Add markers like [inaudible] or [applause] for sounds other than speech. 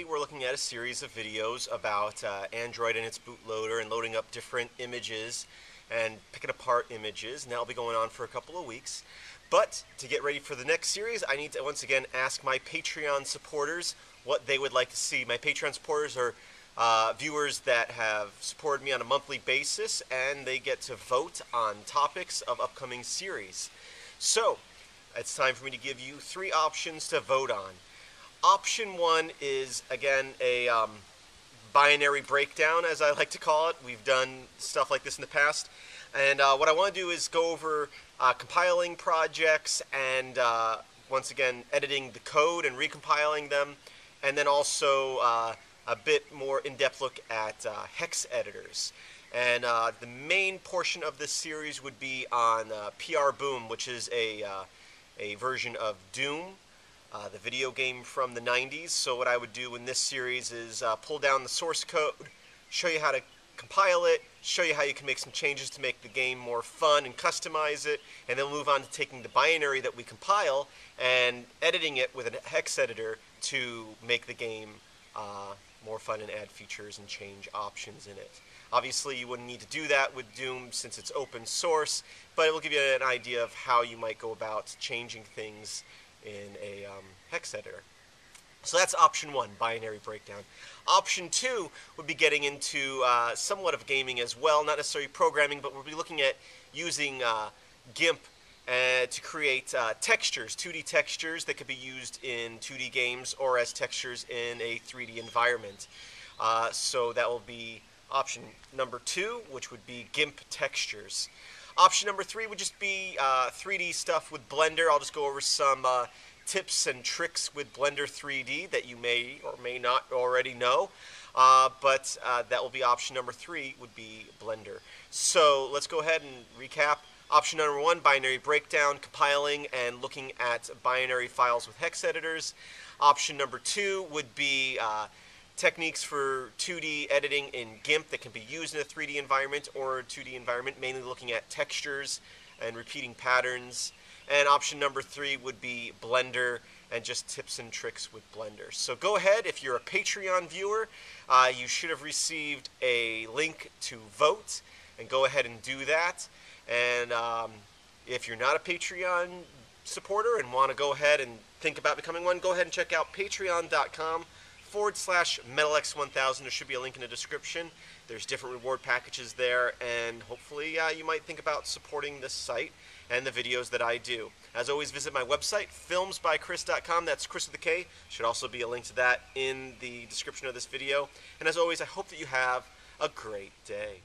Currently, we're looking at a series of videos about uh, Android and its bootloader and loading up different images and picking apart images, and that'll be going on for a couple of weeks. But to get ready for the next series, I need to once again ask my Patreon supporters what they would like to see. My Patreon supporters are uh, viewers that have supported me on a monthly basis, and they get to vote on topics of upcoming series. So, it's time for me to give you three options to vote on. Option one is, again, a um, binary breakdown, as I [laughs] like to call it. We've done stuff like this in the past. And uh, what I want to do is go over uh, compiling projects and, uh, once again, editing the code and recompiling them. And then also uh, a bit more in-depth look at uh, hex editors. And uh, the main portion of this series would be on PrBoom, which is a, a version of Doom uh, the video game from the 90s. So what I would do in this series is uh, pull down the source code, show you how to compile it, show you how you can make some changes to make the game more fun and customize it, and then move on to taking the binary that we compile and editing it with a hex editor to make the game uh, more fun and add features and change options in it. Obviously, you wouldn't need to do that with Doom since it's open source, but it will give you an idea of how you might go about changing things in a um, hex editor. So that's option one, binary breakdown. Option two would be getting into uh, somewhat of gaming as well, not necessarily programming, but we'll be looking at using uh, GIMP uh, to create uh, textures, 2D textures that could be used in 2D games or as textures in a 3D environment. Uh, so that will be option number two, which would be GIMP textures. Option number three would just be uh, 3D stuff with Blender. I'll just go over some uh, tips and tricks with Blender 3D that you may or may not already know. Uh, but uh, that will be option number three would be Blender. So let's go ahead and recap. Option number one, binary breakdown, compiling and looking at binary files with hex editors. Option number two would be uh, techniques for 2D editing in GIMP that can be used in a 3D environment or a 2D environment, mainly looking at textures and repeating patterns. And option number three would be Blender and just tips and tricks with Blender. So go ahead, if you're a Patreon viewer, uh, you should have received a link to vote, and go ahead and do that. And um, if you're not a Patreon supporter and want to go ahead and think about becoming one, go ahead and check out patreon.com forward slash MetalX1000. There should be a link in the description. There's different reward packages there, and hopefully uh, you might think about supporting this site and the videos that I do. As always, visit my website, filmsbykris.com. That's Chris with a K. Should also be a link to that in the description of this video. And as always, I hope that you have a great day.